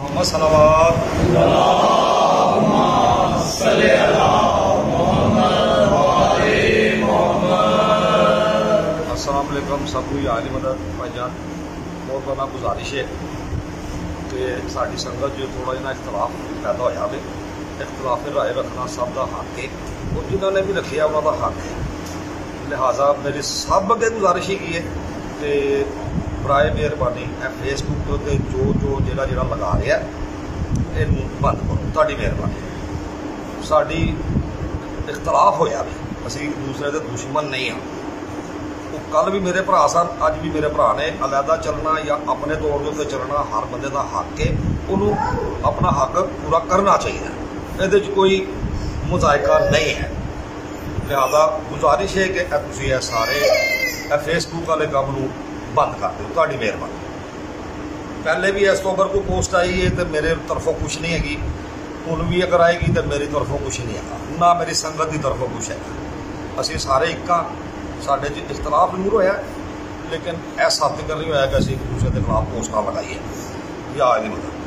محمد. صلوات السلام علیکم سب کوئی عالی مدد، بھائی جان، بہت بڑا گزارش ہے کہ ساری سنگت جو تھوڑا جنا اختلاف پیدا ہویا ہے اختلاف رائے رکھنا سب کا حق ہے، اور جنہوں نے بھی رکھیا انہوں کا حق ہے۔ لہٰذا میری سب اگے گزارش ہی کی ہے کہ ਬਰਾਏ ਮਿਹਰਬਾਨੀ ਇਹ ਫੇਸਬੁੱਕ ਤੇ ਜੋ ਜੋ ਜਿਹੜਾ ਜਿਹੜਾ ਲਗਾ ਰਿਹਾ, ਇਹਨੂੰ ਬੰਦ ਕਰੋ, ਤੁਹਾਡੀ ਮਿਹਰਬਾਨੀ। ਸਾਡੀ ਇਖਤਲਾਫ ਹੋਇਆ ਵੀ, ਅਸੀਂ ਦੂਸਰੇ ਦੇ ਦੁਸ਼ਮਣ ਨਹੀਂ ਹਾਂ। ਉਹ ਕੱਲ ਵੀ ਮੇਰੇ ਭਰਾ ਸਨ, ਅੱਜ ਵੀ ਮੇਰੇ ਭਰਾ ਨੇ ਅਲੱਗਾ ਚੱਲਣਾ ਜਾਂ ਆਪਣੇ ਤੌਰ ਦੇ ਉੱਤੇ ਚੱਲਣਾ, ਹਰ ਬੰਦੇ ਦਾ ਹੱਕ ਹੈ, ਉਹਨੂੰ ਆਪਣਾ ਹੱਕ ਪੂਰਾ ਕਰਨਾ ਚਾਹੀਦਾ। ਇਹਦੇ 'ਚ ਕੋਈ ਮੁਜ਼ਾਇਕਾ ਨਹੀਂ ਹੈ। ਲਿਹਾਜ਼ਾ ਗੁਜ਼ਾਰਿਸ਼ ਹੈ ਕਿ ਇਹ ਤੁਸੀਂ ਇਹ ਸਾਰੇ, ਇਹ ਫੇਸਬੁੱਕ ਵਾਲੇ ਕੰਮ ਨੂੰ ਬੰਦ ਕਰ ਦਿਓ ਤੁਹਾਡੀ ਮਿਹਰਬਾਨੀ ਪਹਿਲੇ ਵੀ ਇਸ ਤੋਂ ਅਗਰ ਕੋਈ ਪੋਸਟ ਆਈ ਹੈ ਤੇ ਮੇਰੇ ਤਰਫੋਂ ਕੁਝ ਨਹੀਂ ਹੈਗੀ ਹੁਣ ਵੀ ਅਗਰ ਆਏਗੀ ਤੇ ਮੇਰੀ ਤਰਫੋਂ ਕੁਝ ਨਹੀਂ ਹੈਗਾ ਨਾ ਮੇਰੀ ਸੰਗਤ ਦੀ ਤਰਫੋਂ ਕੁਝ ਹੈਗਾ ਅਸੀਂ ਸਾਰੇ ਇੱਕ ਹਾਂ ਸਾਡੇ 'ਚ ਇਖਤਲਾਫ ਜ਼ਰੂਰ ਹੋਇਆ ਲੇਕਿਨ ਇਹ ਸਾਬਤ ਕਰ ਨਹੀਂ ਹੋਇਆ ਕਿ ਅਸੀਂ ਇੱਕ ਦੂਸਰੇ ਦੇ ਖਿਲਾਫ ਪੋਸਟਾਂ ਲਗਾਈਏ ਜਾਂ ਇਹਦੀ ਮਦਦ